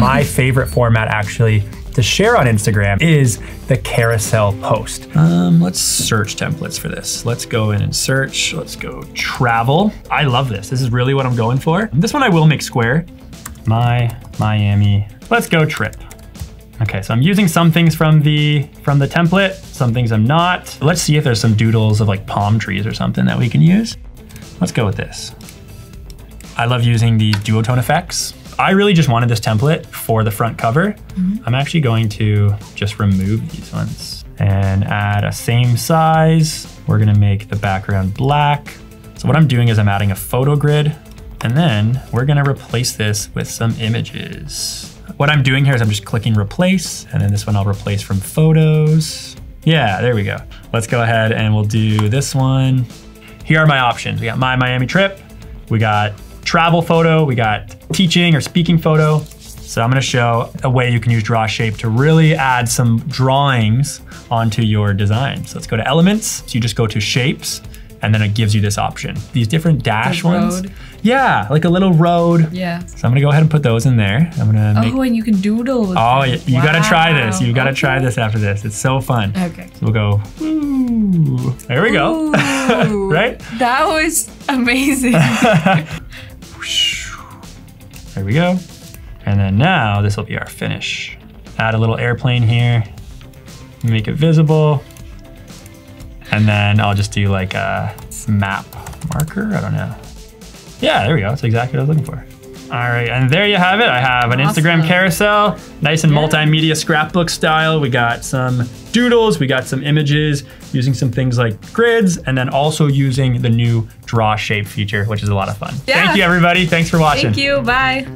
my favorite format actually to share on Instagram is the carousel post. Um, let's search templates for this. Let's go in and search. Let's go travel. I love this. This is really what I'm going for. This one I will make square. My Miami. Let's go trip. Okay, so I'm using some things from the from the template, some things I'm not. Let's see if there's some doodles of like palm trees or something that we can use. Let's go with this. I love using the duotone effects. I really just wanted this template for the front cover. Mm -hmm. I'm actually going to just remove these ones and add a same size. We're gonna make the background black. So what I'm doing is I'm adding a photo grid and then we're gonna replace this with some images. What I'm doing here is I'm just clicking replace, and then this one I'll replace from photos. Yeah, there we go. Let's go ahead and we'll do this one. Here are my options. We got my Miami trip, we got travel photo, we got teaching or speaking photo. So I'm gonna show a way you can use draw shape to really add some drawings onto your design. So let's go to elements. So you just go to shapes and then it gives you this option. These different dash ones. Yeah, like a little road. Yeah. So I'm gonna go ahead and put those in there. I'm gonna oh, make. Oh, and you can doodle. oh, yeah, you wow. gotta try this. You gotta okay. try this after this. It's so fun. Okay. So we'll go. Ooh. There we go. right? That was amazing. there we go. And then now this will be our finish. Add a little airplane here. Make it visible. And then I'll just do like a map marker. I don't know. Yeah, there we go. That's exactly what I was looking for. All right, and there you have it. I have an awesome. Instagram carousel, nice and yeah. multimedia scrapbook style. We got some doodles, we got some images, using some things like grids, and then also using the new draw shape feature, which is a lot of fun. Yeah. Thank you, everybody. Thanks for watching. Thank you. Bye.